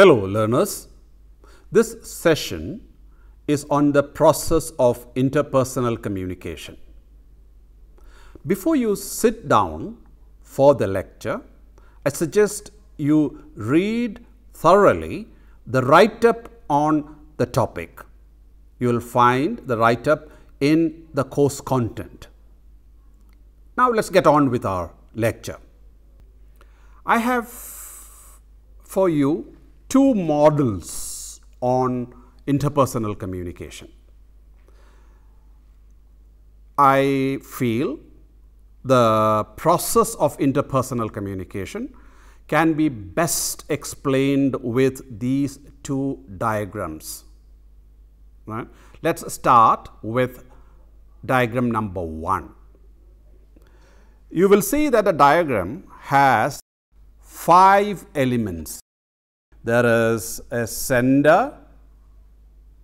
Hello learners, this session is on the process of interpersonal communication. Before you sit down for the lecture, I suggest you read thoroughly the write up on the topic. You will find the write up in the course content. Now, let us get on with our lecture. I have for you two models on interpersonal communication. I feel the process of interpersonal communication can be best explained with these two diagrams. Right? Let us start with diagram number 1. You will see that the diagram has five elements. There is a sender,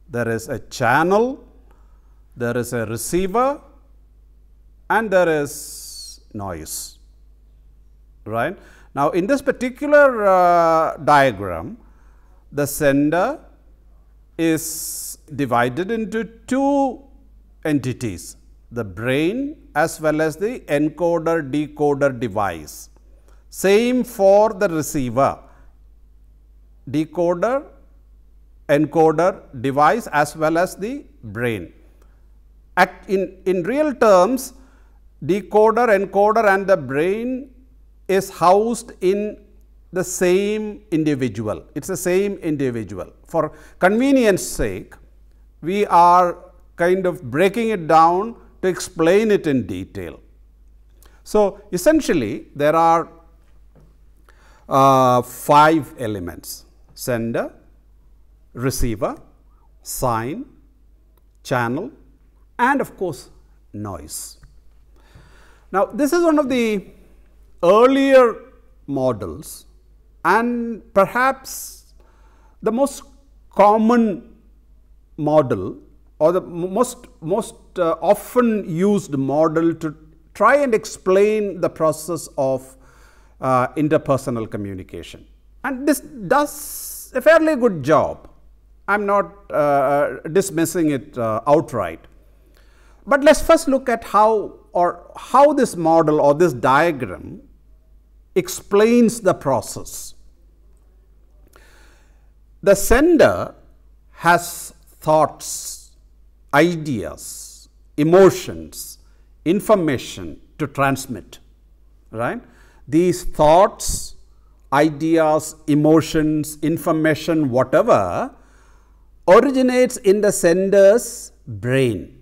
there is a channel, there is a receiver and there is noise. Right? Now, in this particular uh, diagram, the sender is divided into two entities, the brain as well as the encoder decoder device. Same for the receiver, decoder, encoder device as well as the brain. In, in real terms, decoder, encoder and the brain is housed in the same individual. It is the same individual. For convenience sake, we are kind of breaking it down to explain it in detail. So, essentially there are uh, five elements sender, receiver, sign, channel and of course, noise. Now, this is one of the earlier models and perhaps the most common model or the most, most uh, often used model to try and explain the process of uh, interpersonal communication. And this does a fairly good job. I am not uh, dismissing it uh, outright. But let us first look at how or how this model or this diagram explains the process. The sender has thoughts, ideas, emotions, information to transmit, right. These thoughts, ideas, emotions, information, whatever originates in the sender's brain,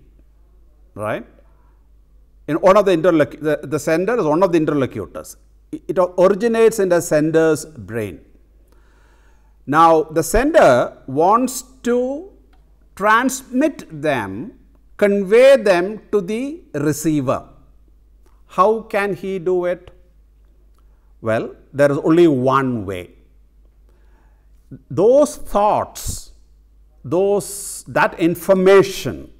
right. In one of the, the, the sender is one of the interlocutors. It originates in the sender's brain. Now, the sender wants to transmit them, convey them to the receiver. How can he do it? Well, there is only one way. Those thoughts, those that information,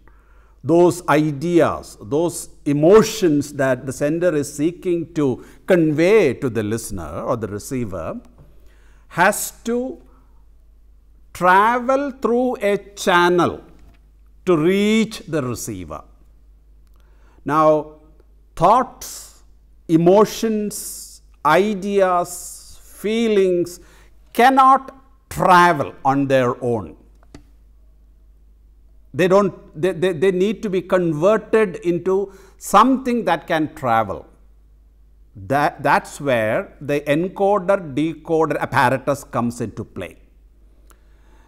those ideas, those emotions that the sender is seeking to convey to the listener or the receiver has to travel through a channel to reach the receiver. Now, thoughts, emotions, ideas, feelings cannot travel on their own. They don't, they, they, they need to be converted into something that can travel. That, that's where the encoder decoder apparatus comes into play.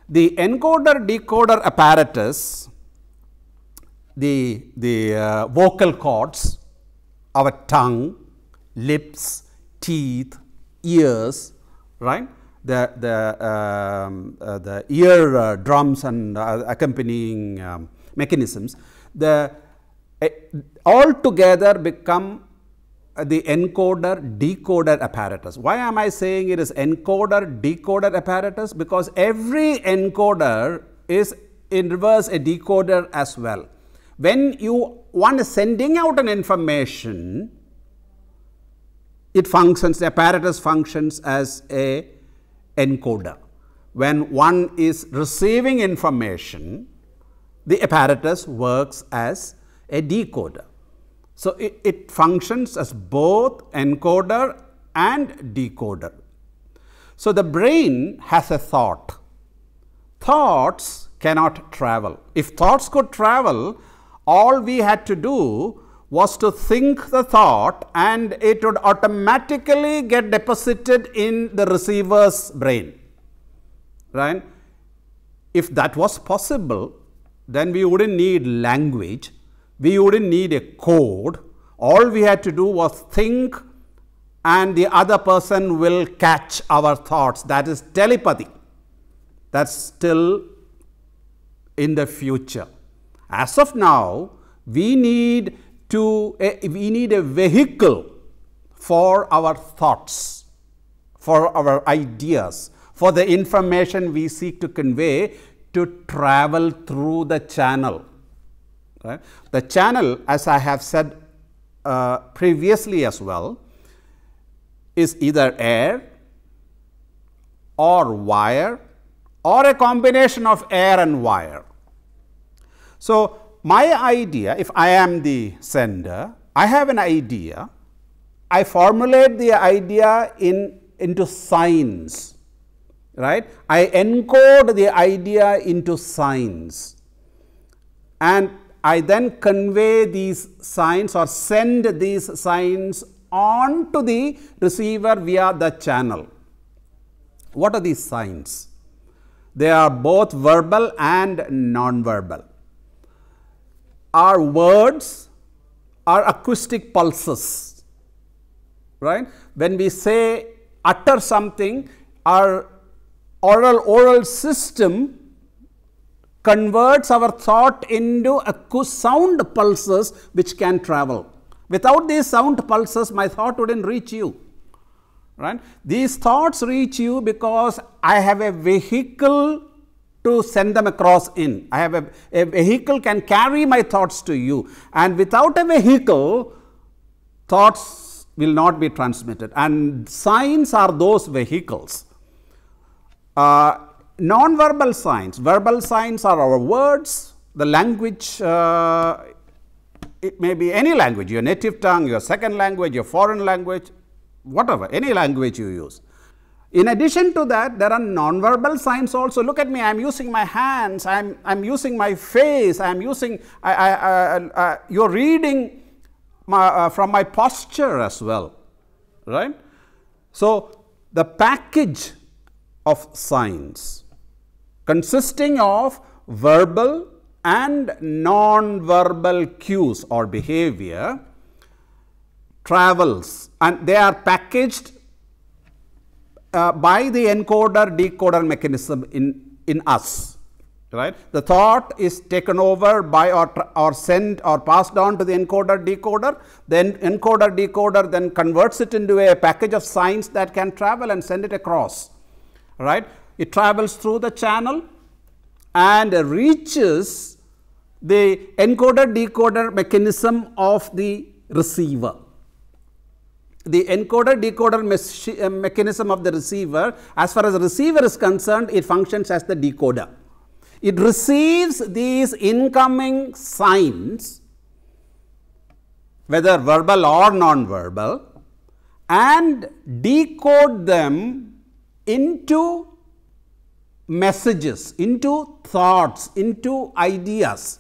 The encoder decoder apparatus, the, the uh, vocal cords, our tongue, lips, teeth, ears, right? The, the, um, uh, the ear uh, drums and uh, accompanying um, mechanisms, the, all together become the encoder decoder apparatus. Why am I saying it is encoder decoder apparatus? Because every encoder is in reverse a decoder as well. When you one is sending out an information, it functions, the apparatus functions as a encoder. when one is receiving information, the apparatus works as a decoder. So, it, it functions as both encoder and decoder. So, the brain has a thought. Thoughts cannot travel. If thoughts could travel, all we had to do was to think the thought and it would automatically get deposited in the receiver's brain. Right? If that was possible, then we wouldn't need language, we wouldn't need a code. All we had to do was think and the other person will catch our thoughts. That is telepathy. That's still in the future. As of now, we need to a, we need a vehicle for our thoughts, for our ideas, for the information we seek to convey to travel through the channel. Right? The channel, as I have said uh, previously as well, is either air or wire or a combination of air and wire. So, my idea, if I am the sender, I have an idea, I formulate the idea in into signs, right? I encode the idea into signs and I then convey these signs or send these signs on to the receiver via the channel. What are these signs? They are both verbal and non-verbal our words are acoustic pulses, right. When we say utter something, our oral oral system converts our thought into sound pulses which can travel. Without these sound pulses, my thought wouldn't reach you. Right? These thoughts reach you because I have a vehicle to send them across in. I have a, a vehicle can carry my thoughts to you and without a vehicle, thoughts will not be transmitted and signs are those vehicles. Uh, non-verbal signs, verbal signs are our words, the language, uh, it may be any language, your native tongue, your second language, your foreign language, whatever, any language you use. In addition to that, there are non-verbal signs also. Look at me, I am using my hands, I am I'm using my face, I am using, I, I, uh, you're reading my, uh, from my posture as well, right? So, the package of signs consisting of verbal and non-verbal cues or behavior travels and they are packaged uh, by the encoder decoder mechanism in, in us right. The thought is taken over by or, or sent or passed on to the encoder decoder, then encoder decoder then converts it into a package of signs that can travel and send it across right. It travels through the channel and reaches the encoder decoder mechanism of the receiver the encoder decoder uh, mechanism of the receiver as far as receiver is concerned it functions as the decoder. It receives these incoming signs whether verbal or non-verbal and decode them into messages, into thoughts, into ideas,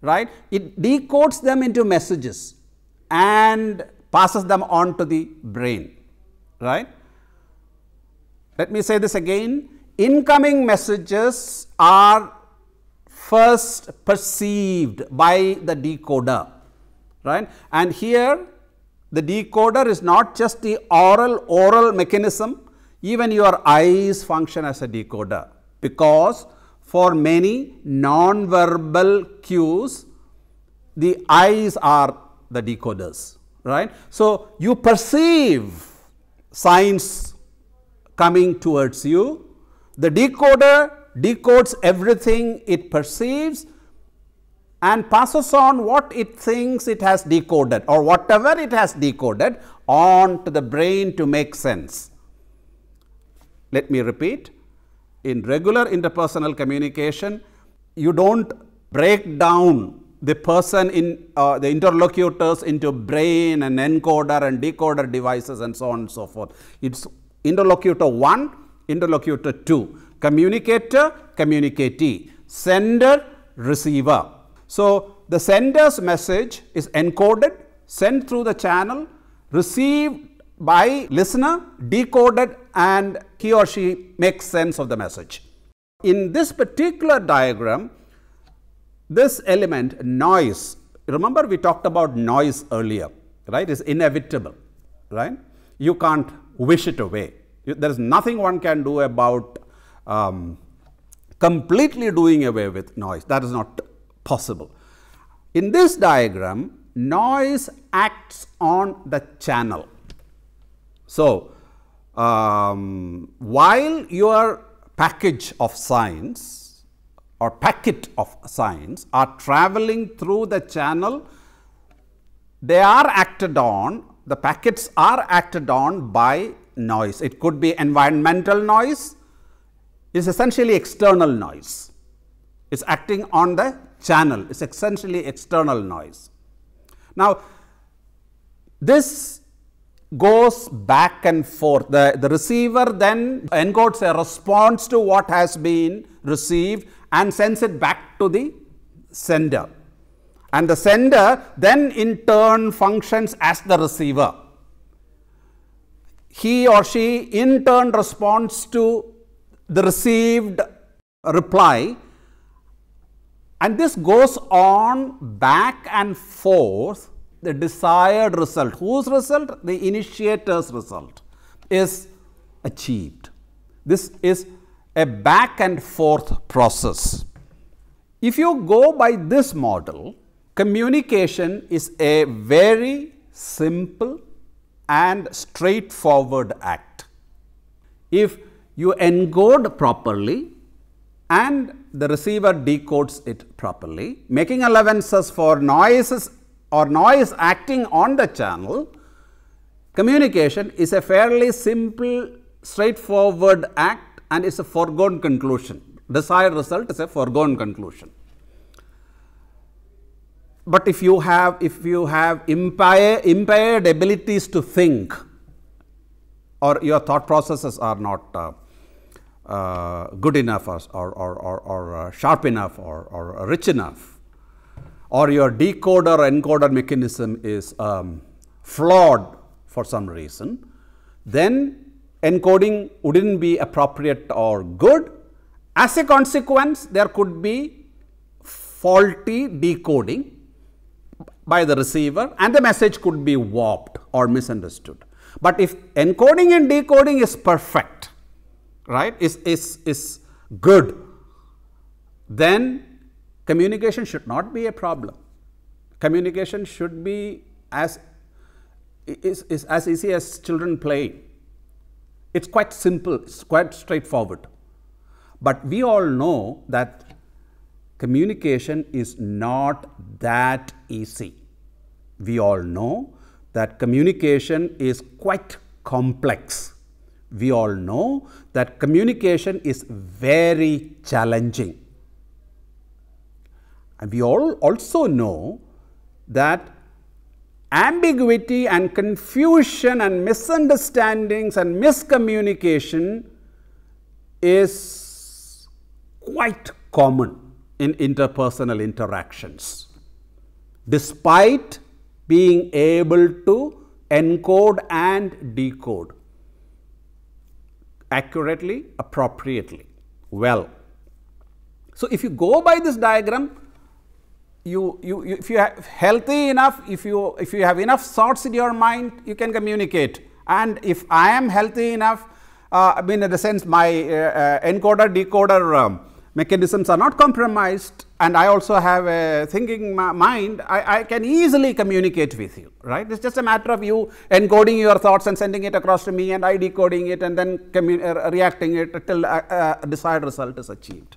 right. It decodes them into messages and passes them on to the brain, right. Let me say this again, incoming messages are first perceived by the decoder, right. And here the decoder is not just the oral oral mechanism, even your eyes function as a decoder, because for many non-verbal cues, the eyes are the decoders right. So, you perceive signs coming towards you, the decoder decodes everything it perceives and passes on what it thinks it has decoded or whatever it has decoded on to the brain to make sense. Let me repeat, in regular interpersonal communication, you don't break down the person in uh, the interlocutors into brain and encoder and decoder devices and so on and so forth. It's interlocutor 1, interlocutor 2, communicator, communicatee, sender, receiver. So, the sender's message is encoded, sent through the channel, received by listener, decoded and he or she makes sense of the message. In this particular diagram, this element noise, remember we talked about noise earlier, right, is inevitable, right. You can't wish it away. There is nothing one can do about um, completely doing away with noise. That is not possible. In this diagram, noise acts on the channel. So, um, while your package of signs or packet of signs are traveling through the channel, they are acted on, the packets are acted on by noise. It could be environmental noise, is essentially external noise. It's acting on the channel, it's essentially external noise. Now, this goes back and forth. The, the receiver then encodes a response to what has been received and sends it back to the sender. And the sender then in turn functions as the receiver. He or she in turn responds to the received reply and this goes on back and forth the desired result. Whose result? The initiator's result is achieved. This is a back and forth process. If you go by this model, communication is a very simple and straightforward act. If you encode properly and the receiver decodes it properly, making allowances for noises or noise acting on the channel, communication is a fairly simple, straightforward act and it's a foregone conclusion. Desired result is a foregone conclusion. But if you have, if you have impaired, impaired abilities to think or your thought processes are not uh, uh, good enough or, or, or, or uh, sharp enough or, or rich enough, or your decoder encoder mechanism is um, flawed for some reason, then encoding wouldn't be appropriate or good. As a consequence, there could be faulty decoding by the receiver and the message could be warped or misunderstood. But if encoding and decoding is perfect, right, is, is, is good, then communication should not be a problem. Communication should be as is, is as easy as children playing. It's quite simple, it's quite straightforward. But we all know that communication is not that easy. We all know that communication is quite complex. We all know that communication is very challenging. And we all also know that ambiguity and confusion and misunderstandings and miscommunication is quite common in interpersonal interactions. Despite being able to encode and decode accurately, appropriately, well. So, if you go by this diagram, you, you, you, if you are healthy enough, if you, if you have enough thoughts in your mind, you can communicate. And if I am healthy enough, uh, I mean in the sense my uh, uh, encoder decoder um, mechanisms are not compromised and I also have a thinking mind, I, I, can easily communicate with you, right. It's just a matter of you encoding your thoughts and sending it across to me and I decoding it and then uh, reacting it till a, uh, a desired result is achieved.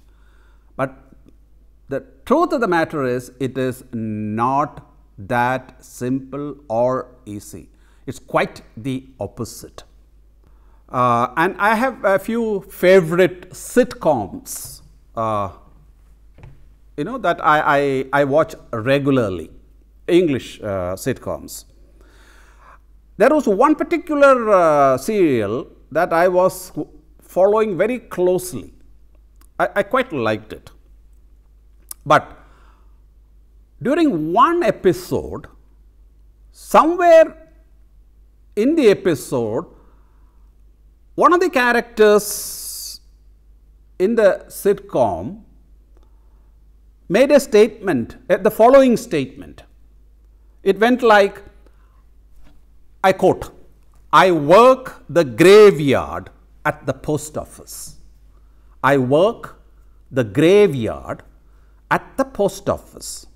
But the truth of the matter is it is not that simple or easy. It's quite the opposite. Uh, and I have a few favorite sitcoms, uh, you know, that I, I, I watch regularly, English uh, sitcoms. There was one particular uh, serial that I was following very closely. I, I quite liked it. But during one episode, somewhere in the episode, one of the characters in the sitcom made a statement, uh, the following statement. It went like, I quote, I work the graveyard at the post office. I work the graveyard at the post office.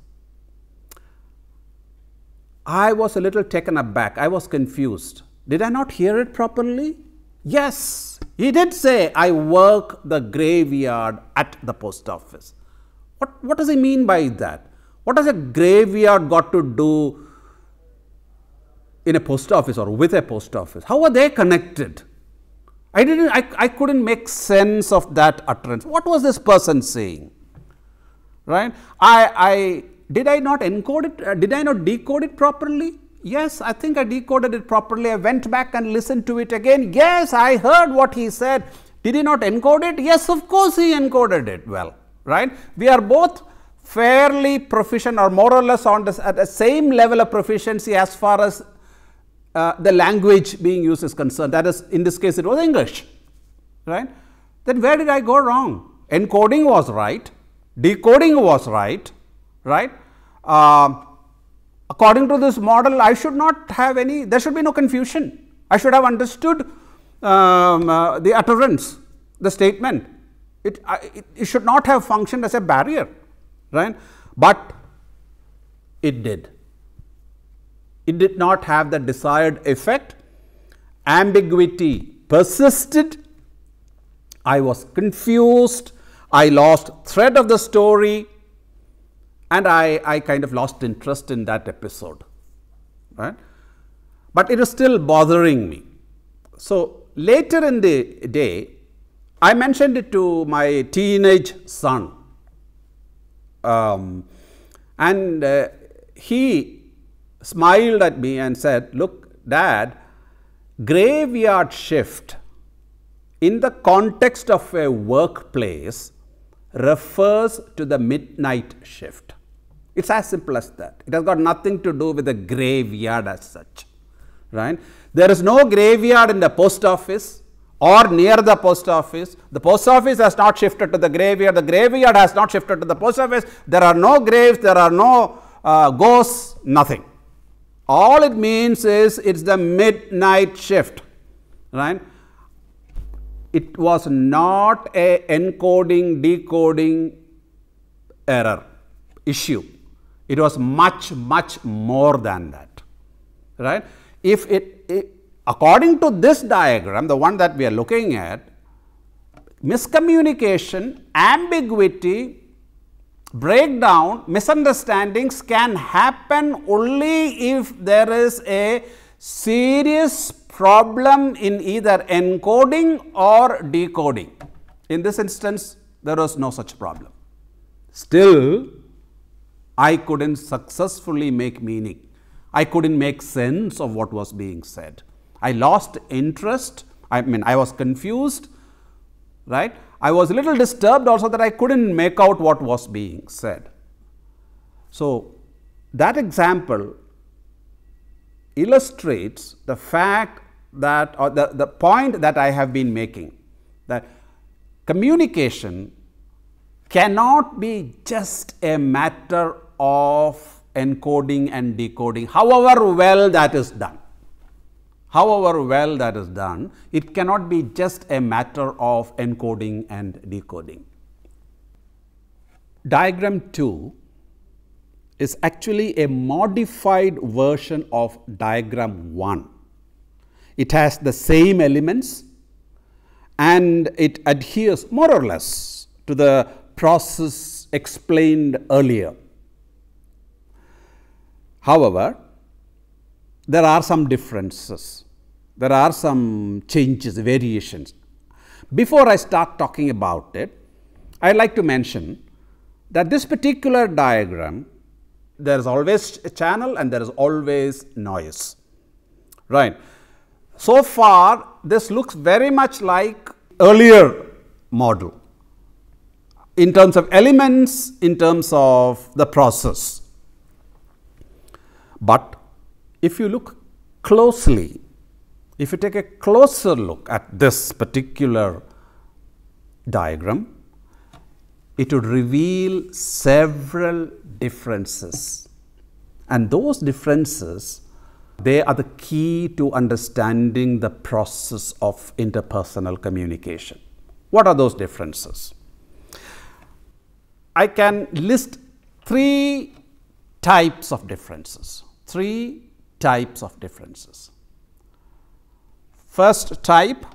I was a little taken aback. I was confused. Did I not hear it properly? Yes, he did say, I work the graveyard at the post office. What, what does he mean by that? What has a graveyard got to do in a post office or with a post office? How are they connected? I didn't, I, I couldn't make sense of that utterance. What was this person saying? Right? I, I, did I not encode it? Uh, did I not decode it properly? Yes, I think I decoded it properly. I went back and listened to it again. Yes, I heard what he said. Did he not encode it? Yes, of course he encoded it well, right? We are both fairly proficient or more or less on this, at the same level of proficiency as far as uh, the language being used is concerned. That is, in this case, it was English, right? Then where did I go wrong? Encoding was right, decoding was right, right? Uh, according to this model, I should not have any, there should be no confusion. I should have understood um, uh, the utterance, the statement. It, uh, it, it should not have functioned as a barrier, right? But it did. It did not have the desired effect. Ambiguity persisted. I was confused. I lost thread of the story and I, I kind of lost interest in that episode, right. But it is still bothering me. So, later in the day, I mentioned it to my teenage son, um, and uh, he smiled at me and said, Look, dad, graveyard shift in the context of a workplace refers to the midnight shift. It's as simple as that. It has got nothing to do with the graveyard as such, right? There is no graveyard in the post office or near the post office. The post office has not shifted to the graveyard. The graveyard has not shifted to the post office. There are no graves. There are no uh, ghosts. Nothing. All it means is it's the midnight shift, right? It was not a encoding decoding error issue it was much, much more than that, right. If it, it, according to this diagram, the one that we are looking at, miscommunication, ambiguity, breakdown, misunderstandings can happen only if there is a serious problem in either encoding or decoding. In this instance, there was no such problem. Still, I couldn't successfully make meaning. I couldn't make sense of what was being said. I lost interest. I mean, I was confused, right? I was a little disturbed also that I couldn't make out what was being said. So, that example illustrates the fact that or the, the point that I have been making that communication cannot be just a matter of encoding and decoding, however well that is done. However well that is done, it cannot be just a matter of encoding and decoding. Diagram 2 is actually a modified version of diagram 1. It has the same elements and it adheres more or less to the process explained earlier. However, there are some differences. there are some changes, variations. Before I start talking about it, I would like to mention that this particular diagram, there is always a channel and there is always noise, right. So far, this looks very much like earlier model in terms of elements, in terms of the process. But if you look closely, if you take a closer look at this particular diagram, it would reveal several differences and those differences they are the key to understanding the process of interpersonal communication. What are those differences? I can list three types of differences, three types of differences. First type,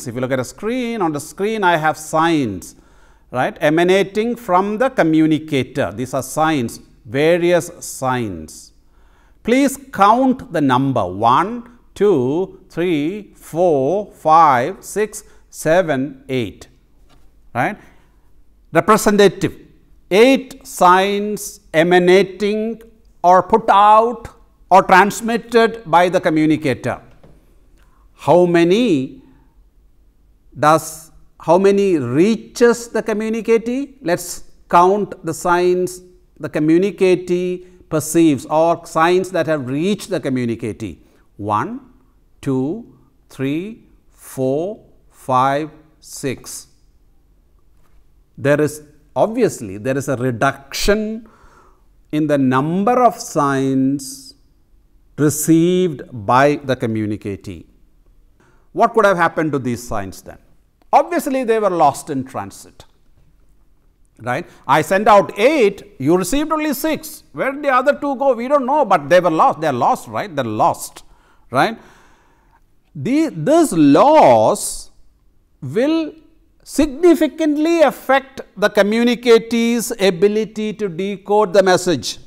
if you look at a screen, on the screen I have signs, right, emanating from the communicator. These are signs, various signs. Please count the number 1, 2, 3, 4, 5, 6, 7, 8, right. Representative, 8 signs emanating or put out or transmitted by the communicator. How many does how many reaches the communicatee? Let us count the signs the communicatee perceives or signs that have reached the communicatee 1, 2, 3, 4, 5, 6. There is obviously there is a reduction in the number of signs received by the communicatee. What could have happened to these signs then? Obviously, they were lost in transit. Right? I sent out 8, you received only 6. Where did the other two go? We don't know, but they were lost. They are lost, right? They are lost. Right? The, this loss will significantly affect the communicatee's ability to decode the message.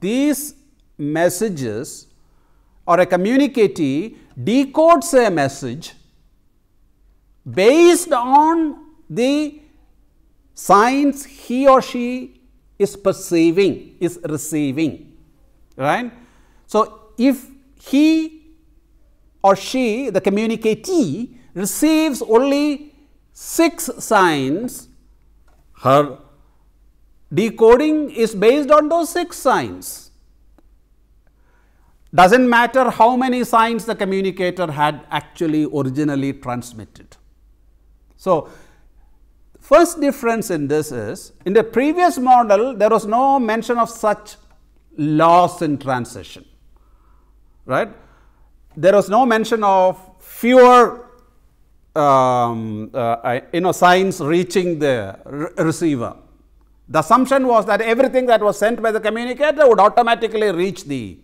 These messages or a communicatee decodes a message based on the signs he or she is perceiving, is receiving, right. So, if he or she, the communicatee receives only 6 signs, her decoding is based on those 6 signs. Does not matter how many signs the communicator had actually originally transmitted. So, first difference in this is in the previous model there was no mention of such loss in transition, right. There was no mention of fewer um, uh, you know signs reaching the re receiver. The assumption was that everything that was sent by the communicator would automatically reach the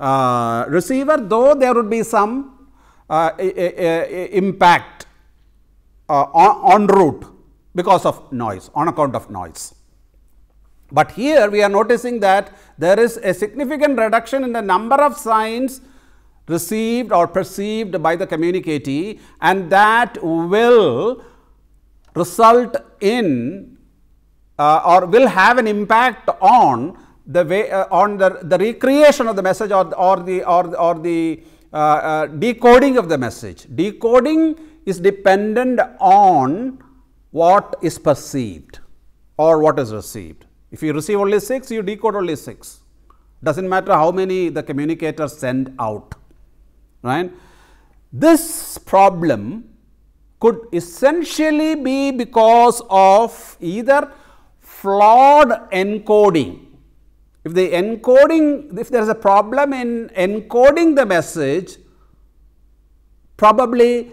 uh, receiver, though there would be some uh, impact uh, on, en route because of noise, on account of noise. But here we are noticing that there is a significant reduction in the number of signs received or perceived by the communicatee and that will result in uh, or will have an impact on the way uh, on the, the recreation of the message or, or the or, or the uh, uh decoding of the message. Decoding is dependent on what is perceived or what is received. If you receive only 6, you decode only 6. Does not matter how many the communicator send out right. This problem could essentially be because of either flawed encoding. If the encoding, if there is a problem in encoding the message, probably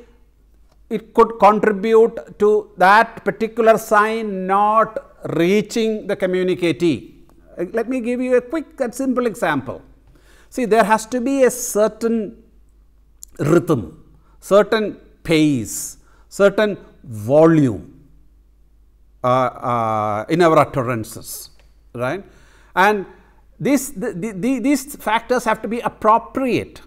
it could contribute to that particular sign not reaching the communicatee. Let me give you a quick and simple example. See, there has to be a certain rhythm, certain pace, certain volume uh, uh, in our utterances, right. And this, the, the, these factors have to be appropriate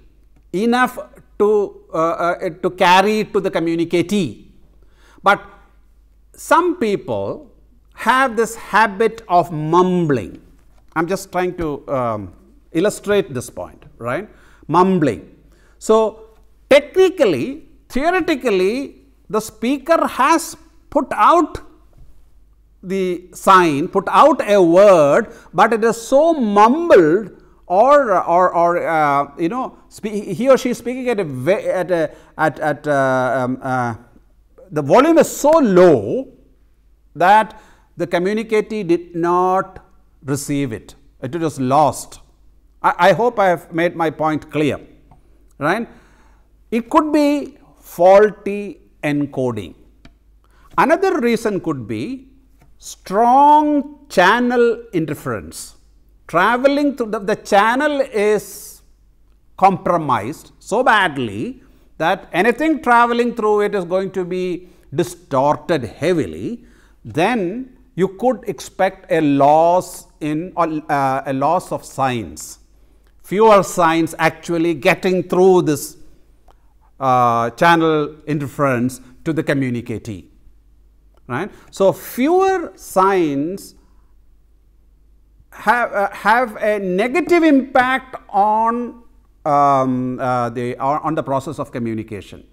enough to, uh, uh, to carry to the communicatee. But some people have this habit of mumbling. I am just trying to um, illustrate this point, right? Mumbling. So, technically, theoretically, the speaker has put out the sign, put out a word, but it is so mumbled or or, or uh, you know he or she is speaking at a at a, at, at uh, um, uh, the volume is so low that the communicatee did not receive it. It was lost. I, I hope I have made my point clear right? It could be faulty encoding. Another reason could be strong channel interference traveling through the, the channel is compromised so badly that anything traveling through it is going to be distorted heavily, then you could expect a loss in uh, a loss of signs, fewer signs actually getting through this uh, channel interference to the communicatee. Right? So, fewer signs have, uh, have a negative impact on um, uh, the on the process of communication.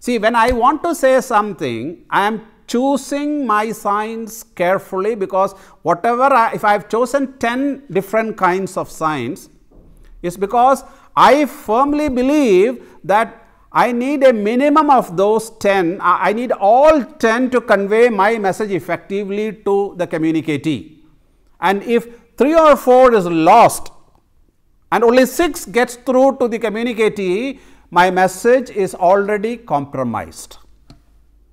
See, when I want to say something, I am choosing my signs carefully because whatever I, if I have chosen 10 different kinds of signs is because I firmly believe that I need a minimum of those 10, I need all 10 to convey my message effectively to the communicatee. And if 3 or 4 is lost and only 6 gets through to the communicatee, my message is already compromised.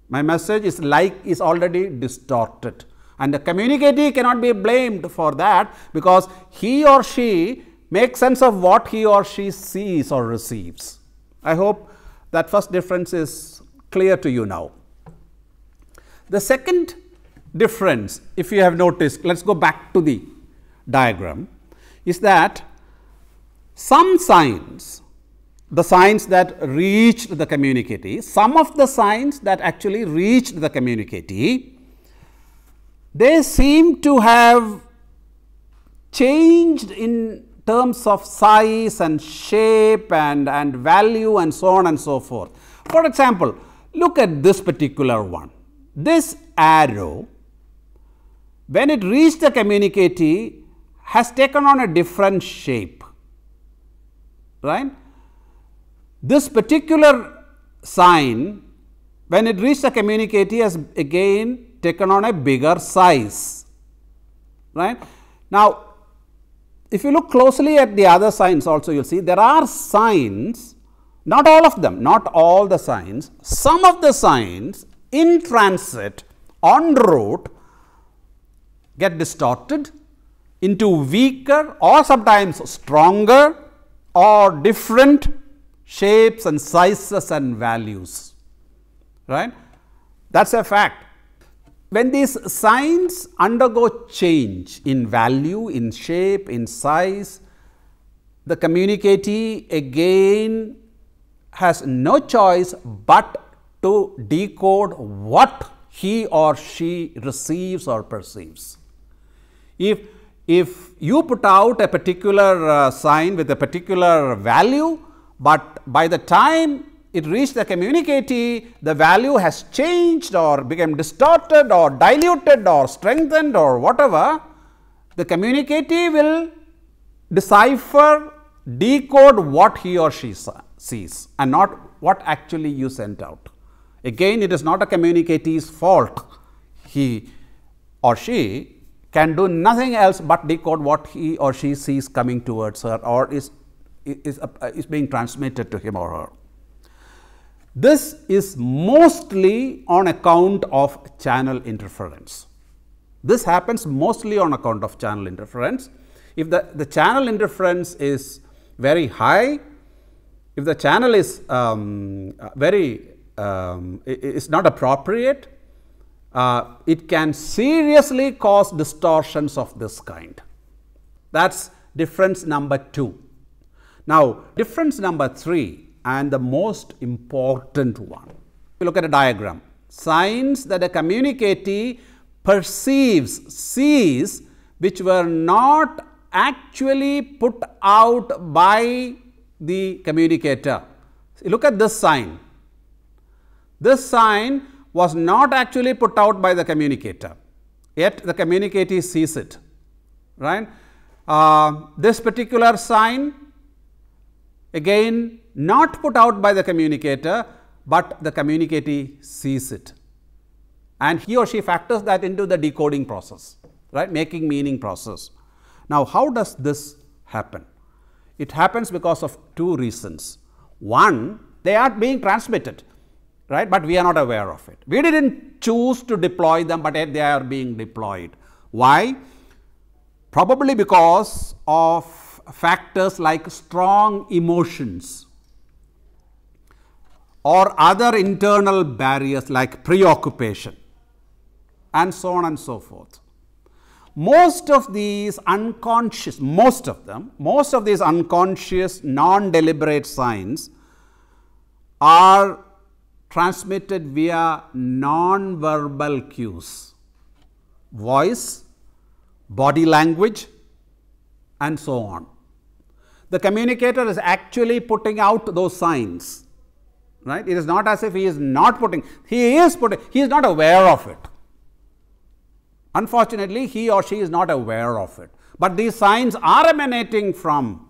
My message is like is already distorted and the communicatee cannot be blamed for that because he or she makes sense of what he or she sees or receives. I hope that first difference is clear to you now. The second difference, if you have noticed, let us go back to the diagram is that some signs, the signs that reached the communicatee, some of the signs that actually reached the communicatee, they seem to have changed in terms of size and shape and, and value and so on and so forth. For example, look at this particular one. This arrow, when it reached the communicatee, has taken on a different shape, right. This particular sign when it reached the communicatee has again taken on a bigger size, right. Now, if you look closely at the other signs also you will see there are signs not all of them not all the signs some of the signs in transit en route get distorted into weaker or sometimes stronger or different shapes and sizes and values, right. That is a fact. When these signs undergo change in value, in shape, in size, the communicatee again has no choice but to decode what he or she receives or perceives. If if you put out a particular uh, sign with a particular value, but by the time it reached the communicatee, the value has changed or become distorted or diluted or strengthened or whatever, the communicatee will decipher, decode what he or she sees and not what actually you sent out. Again, it is not a communicatee's fault. He or she can do nothing else but decode what he or she sees coming towards her or is, is, uh, is being transmitted to him or her. This is mostly on account of channel interference. This happens mostly on account of channel interference. If the, the channel interference is very high, if the channel is um, uh, very um, is not appropriate, uh, it can seriously cause distortions of this kind. That is difference number 2. Now, difference number 3 and the most important one. We look at a diagram. Signs that a communicatee perceives, sees, which were not actually put out by the communicator. Look at this sign. This sign was not actually put out by the communicator, yet the communicatee sees it, right. Uh, this particular sign again not put out by the communicator, but the communicatee sees it and he or she factors that into the decoding process, right, making meaning process. Now, how does this happen? It happens because of two reasons. One, they are being transmitted, right, but we are not aware of it. We did not choose to deploy them, but yet they are being deployed. Why? Probably because of factors like strong emotions or other internal barriers like preoccupation and so on and so forth. Most of these unconscious, most of them, most of these unconscious non-deliberate signs are transmitted via non-verbal cues, voice, body language and so on. The communicator is actually putting out those signs, right. It is not as if he is not putting, he is putting, he is not aware of it. Unfortunately, he or she is not aware of it, but these signs are emanating from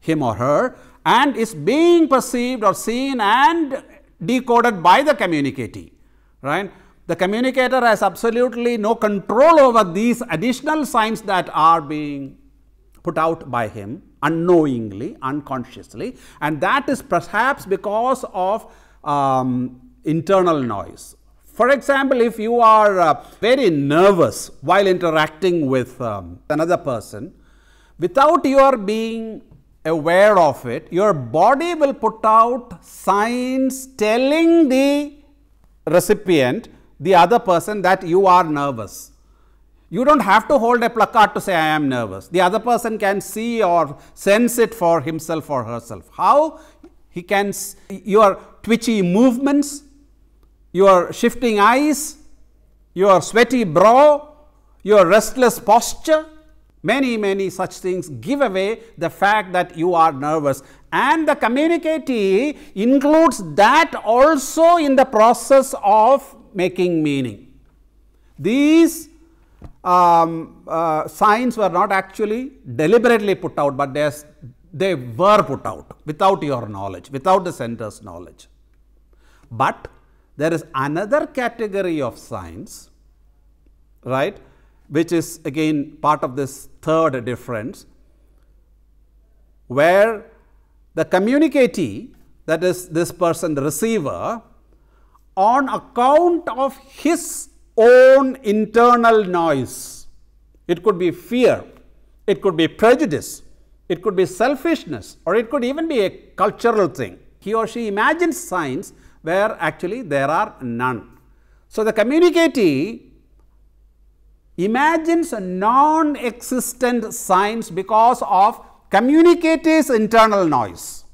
him or her and is being perceived or seen and decoded by the communicatee, right. The communicator has absolutely no control over these additional signs that are being put out by him unknowingly, unconsciously and that is perhaps because of um, internal noise for example, if you are uh, very nervous while interacting with um, another person, without your being aware of it, your body will put out signs telling the recipient, the other person that you are nervous. You do not have to hold a placard to say I am nervous. The other person can see or sense it for himself or herself. How? He can, your twitchy movements, your shifting eyes, your sweaty brow, your restless posture, many, many such things give away the fact that you are nervous. And the communicatee includes that also in the process of making meaning. These um, uh, signs were not actually deliberately put out, but they were put out without your knowledge, without the sender's knowledge. But there is another category of signs, right, which is again part of this third difference, where the communicatee, that is this person, the receiver, on account of his own internal noise, it could be fear, it could be prejudice, it could be selfishness, or it could even be a cultural thing. He or she imagines signs where actually there are none. So, the communicatee imagines non-existent signs because of communicator's internal noise.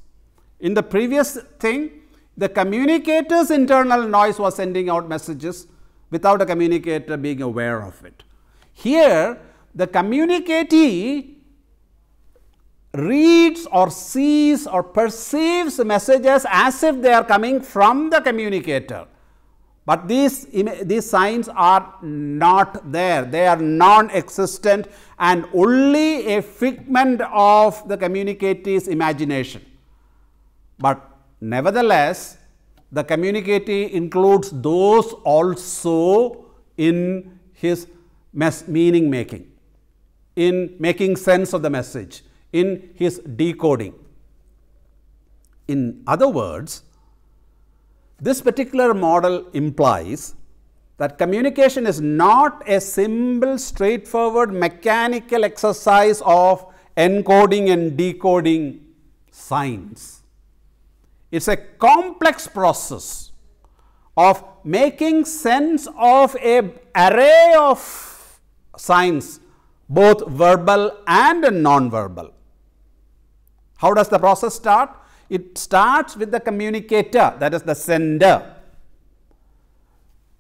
In the previous thing, the communicator's internal noise was sending out messages without a communicator being aware of it. Here, the communicatee reads or sees or perceives messages as if they are coming from the communicator. But these, these signs are not there, they are non-existent and only a figment of the communicatee's imagination. But nevertheless, the communicatee includes those also in his meaning making, in making sense of the message in his decoding. In other words, this particular model implies that communication is not a simple straightforward mechanical exercise of encoding and decoding signs. It is a complex process of making sense of a array of signs both verbal and non-verbal. How does the process start? It starts with the communicator, that is the sender,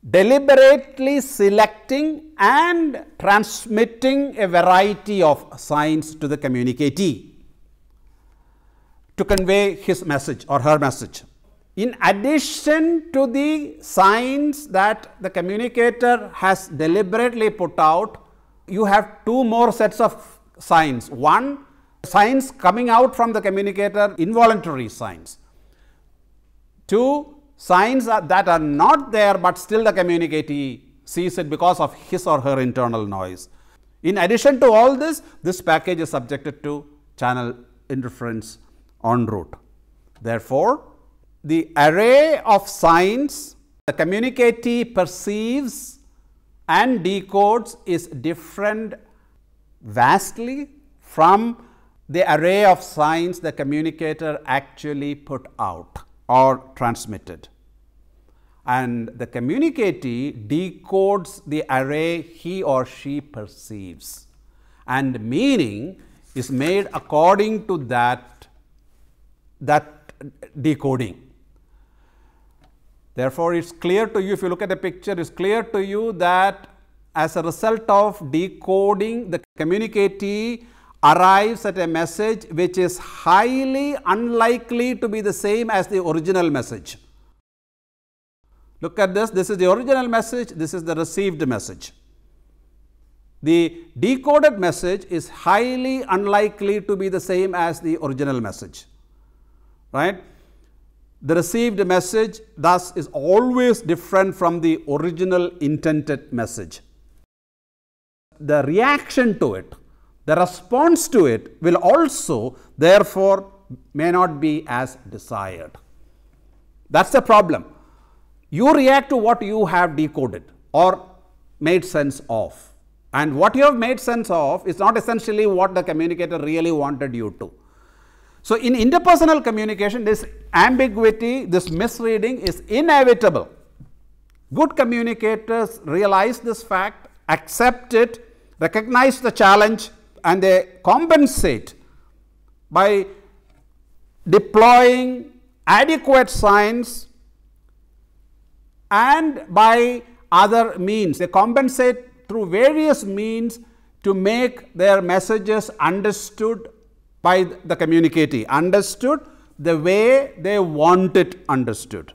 deliberately selecting and transmitting a variety of signs to the communicatee to convey his message or her message. In addition to the signs that the communicator has deliberately put out, you have two more sets of signs. One, signs coming out from the communicator, involuntary signs. Two, signs that are not there, but still the communicatee sees it because of his or her internal noise. In addition to all this, this package is subjected to channel interference en route. Therefore, the array of signs the communicatee perceives and decodes is different vastly from the array of signs the communicator actually put out or transmitted. And the communicatee decodes the array he or she perceives and meaning is made according to that, that decoding. Therefore, it is clear to you if you look at the picture it is clear to you that as a result of decoding the communicatee arrives at a message which is highly unlikely to be the same as the original message. Look at this, this is the original message, this is the received message. The decoded message is highly unlikely to be the same as the original message, right. The received message thus is always different from the original intended message. The reaction to it the response to it will also therefore may not be as desired. That is the problem. You react to what you have decoded or made sense of and what you have made sense of is not essentially what the communicator really wanted you to. So, in interpersonal communication this ambiguity, this misreading is inevitable. Good communicators realize this fact, accept it, recognize the challenge and they compensate by deploying adequate signs and by other means. They compensate through various means to make their messages understood by the communicatee, understood the way they want it understood.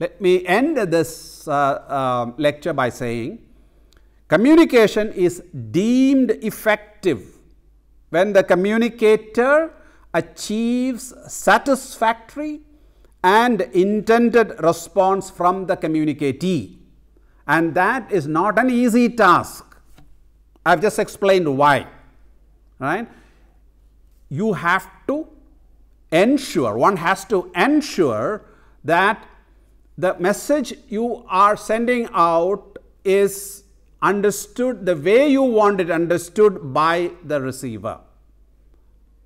Let me end this uh, uh, lecture by saying Communication is deemed effective when the communicator achieves satisfactory and intended response from the communicatee and that is not an easy task. I have just explained why, right. You have to ensure, one has to ensure that the message you are sending out is understood the way you want it understood by the receiver.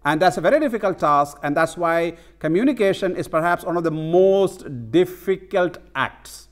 And that's a very difficult task and that's why communication is perhaps one of the most difficult acts